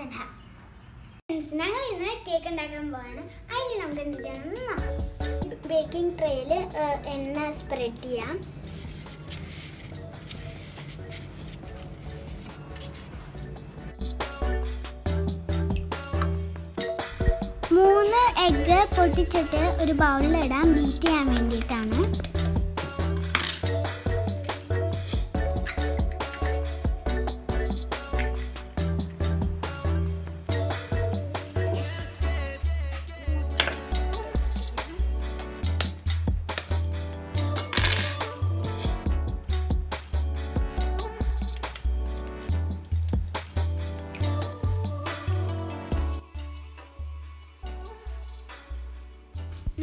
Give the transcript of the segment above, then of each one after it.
സെൻഹ friends ഞങ്ങൾ ഇന്ന് cake ഉണ്ടാക്കാൻ പോവാണ്. അതിന് നമുക്ക് എന്ത് ചെയ്യണം ബേക്കിംഗ് ട്രേയിൽ എണ്ണ സ്പ്രെഡ് ചെയ്യാം. മൂന്ന് എഗ്ഗ് പൊട്ടിച്ചിട്ട് ഒരു ബൗളിൽ ഇടാം. ബീറ്റ് ചെയ്യാൻ വേണ്ടിയിട്ടാണ്.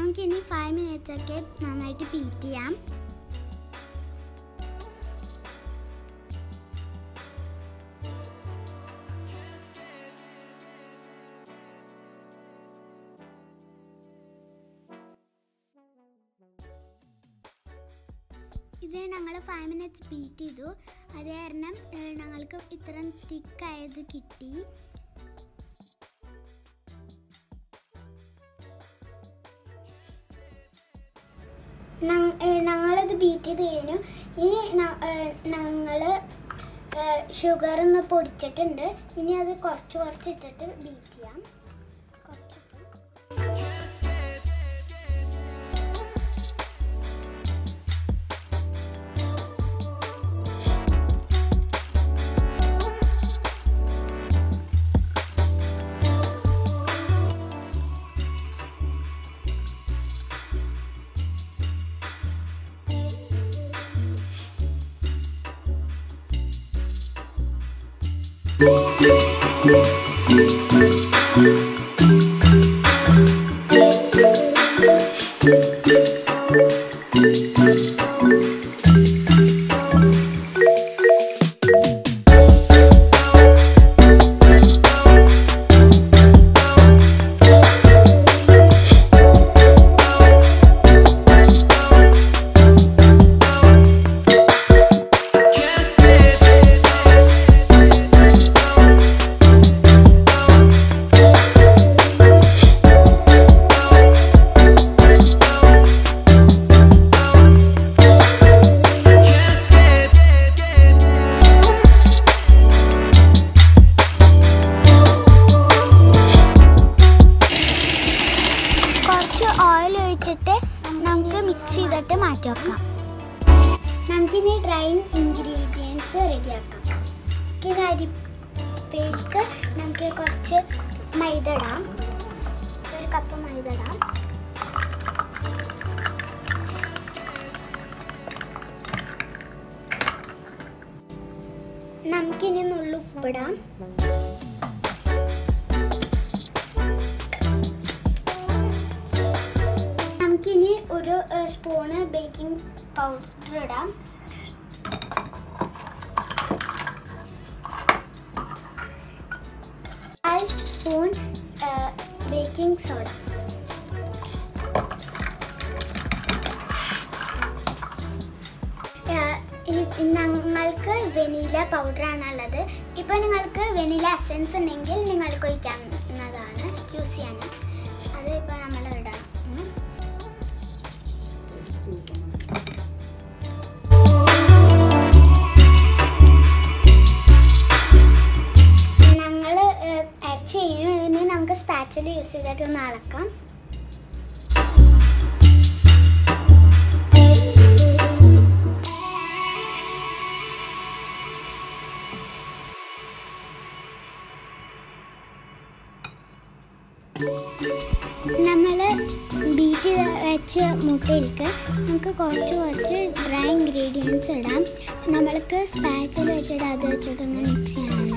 നമുക്കിനി ഫൈവ് മിനിറ്റ്സ് ഒക്കെ നന്നായിട്ട് ബീറ്റ് ചെയ്യാം. ഇത് ഞങ്ങൾ ഫൈവ് മിനിറ്റ്സ് ബീറ്റ് ചെയ്തു. അത് കാരണം ഞങ്ങൾക്ക് ഇത്രയും തിക്കായത് കിട്ടി. ഞങ്ങളത് ബീറ്റ് ചെയ്ത് കഴിഞ്ഞു. ഇനി ഞങ്ങൾ ഷുഗർ ഒന്ന് പൊടിച്ചിട്ടുണ്ട്. ഇനി അത് കുറച്ച് കുറച്ച് ഇട്ടിട്ട് ബീറ്റ് ചെയ്യാം. കുറച്ച് ഓയിൽ ഒഴിച്ചിട്ട് നമുക്ക് മിക്സ് ചെയ്തിട്ട് മാറ്റി വെക്കാം നമുക്കിനി ഡ്രൈ ഇൻഗ്രീഡിയൻസ് റെഡിയാക്കാം. ഇത് അരിപ്പേക്ക് നമുക്ക് കുറച്ച് മൈദ ഇടാം. ഒരു കപ്പ് മൈദ ഇടാം. നമുക്കിനി നുള്ളു സ്പൂണ് ബേക്കിംഗ് പൗഡർ ഇടാം. കാൽ സ്പൂൺ ബേക്കിംഗ് സോഡ ഞങ്ങൾക്ക് വെനില പൗഡറാണുള്ളത് ഇപ്പോൾ നിങ്ങൾക്ക് വെനില അസെൻസ് ഉണ്ടെങ്കിൽ നിങ്ങൾക്ക് ഒഴിക്കാവുന്നതാണ് യൂസ് ചെയ്യാൻ. അത് ഇപ്പോൾ നമ്മൾ സ്പാച്ചിൽ യൂസ് ചെയ്തിട്ട് ഒന്ന് അളക്കാം. നമ്മൾ ബീറ്റ് വെച്ച് മുട്ടയിലേക്ക് നമുക്ക് കുറച്ച് കുറച്ച് ഡ്രൈ ഇൻഗ്രീഡിയൻസ് ഇടാം. നമ്മൾക്ക് സ്പാച്ചിൽ വെച്ചിട്ട് അത് വെച്ചിട്ടൊന്ന് മിക്സ് ചെയ്യാനാണ്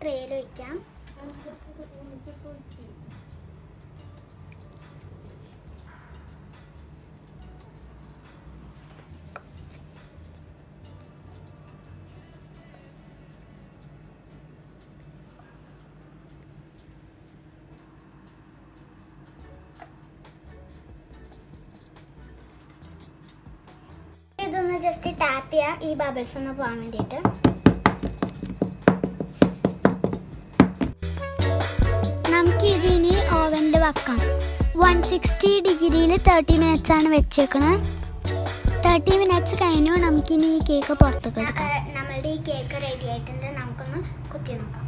ട്രേയിൽ വയ്ക്കാം ഇതൊന്ന് ജസ്റ്റ് ടാപ്പ് ചെയ്യുക ഈ ബബിൾസ് ഒന്ന് പോകാൻ വേണ്ടിയിട്ട്. വെക്കാം വൺ സിക്സ്റ്റി ഡിഗ്രിയിൽ തേർട്ടി മിനിറ്റ്സ് ആണ് വെച്ചേക്കണത് തേർട്ടി മിനിറ്റ്സ് കഴിഞ്ഞു നമുക്കിനി ഈ കേക്ക് പുറത്തേക്ക് എടുക്കാം. നമ്മളുടെ ഈ കേക്ക് റെഡി ആയിട്ടുണ്ട്. നമുക്കൊന്ന് കുത്തി നോക്കാം.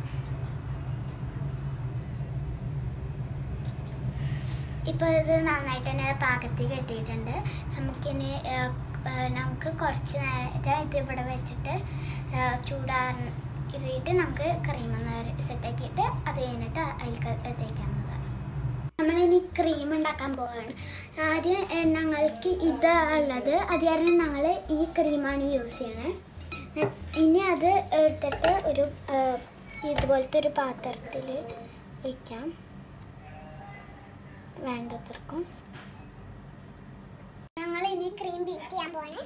ഇപ്പോൾ ഇത് നന്നായിട്ട് തന്നെ പാകത്തിൽ കെട്ടിയിട്ടുണ്ട്. നമുക്കിനി നമുക്ക് കുറച്ച് നേരം ഇത് ഇവിടെ വെച്ചിട്ട് ചൂടാറിയിട്ട് നമുക്ക് ക്രീമൊന്ന് സെറ്റാക്കിയിട്ട് അത് കഴിഞ്ഞിട്ട് അതിൽ തേക്കാവുന്നതാണ്. നമ്മളിനി ക്രീം ഉണ്ടാക്കാൻ പോവുകയാണ് ആദ്യം ഞങ്ങൾക്ക് ഇത് ഉള്ളത് അത് കാരണം ഞങ്ങൾ ഈ ക്രീമാണ് യൂസ് ചെയ്യണത് ഇനി അത് എടുത്തിട്ട് ഒരു ഇതുപോലത്തെ ഒരു പാത്രത്തിൽ വയ്ക്കാം വേണ്ടത്രക്കും. ഞങ്ങൾ ഇനി ക്രീം ബീറ്റ് ചെയ്യാൻ പോവാണ്.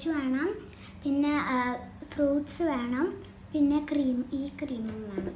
സ്കോച്ച് വേണം. പിന്നെ ഫ്രൂട്ട്സ് വേണം. പിന്നെ ക്രീം ഈ ക്രീമും വേണം.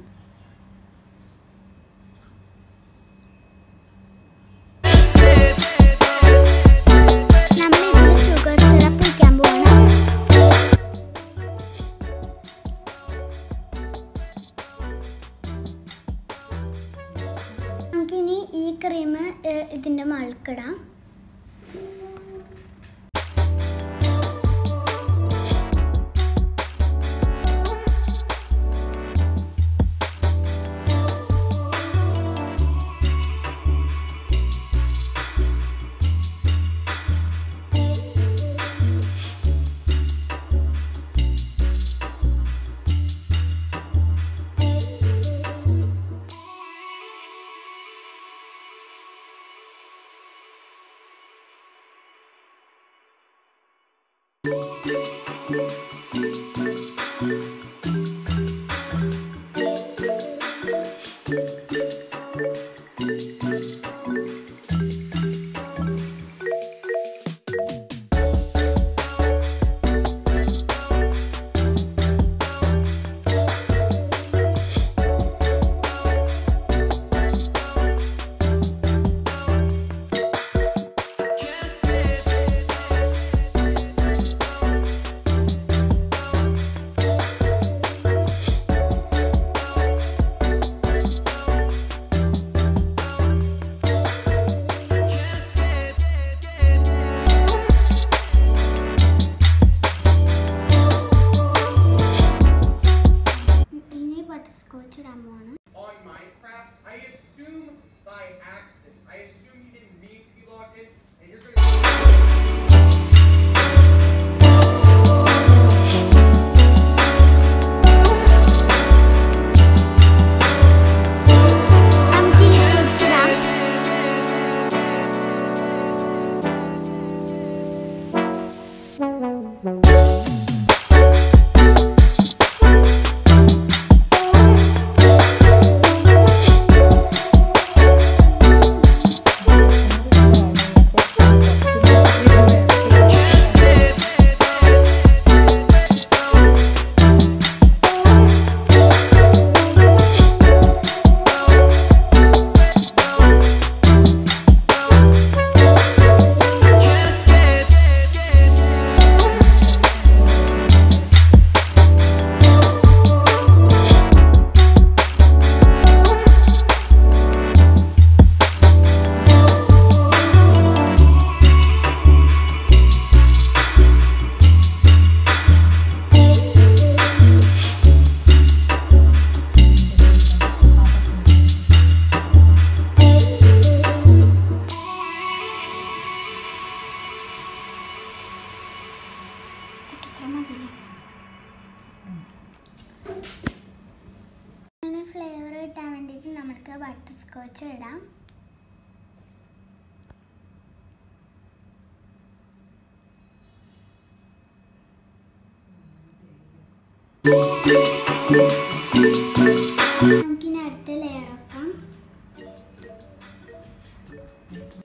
നമുക്കിനി അടുത്ത ലെയർ വെക്കാം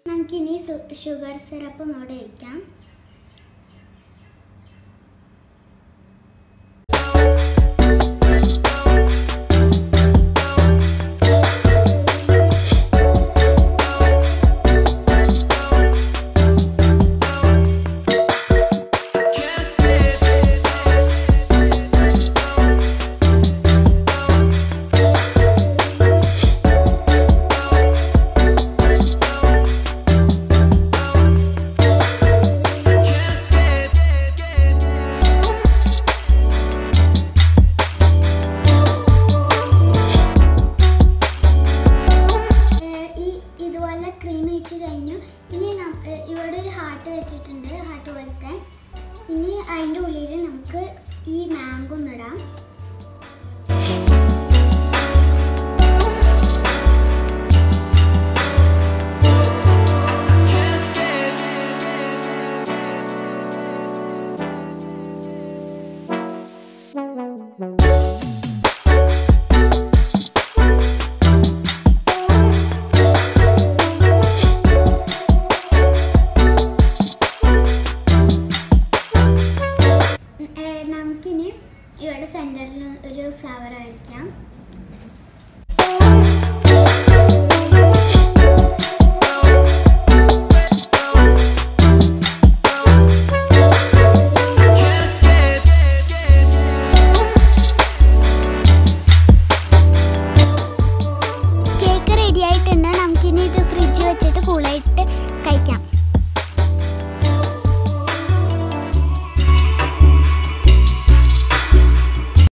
നമുക്കിനി ഷുഗർ സിറപ്പ് അവിടെ വയ്ക്കാം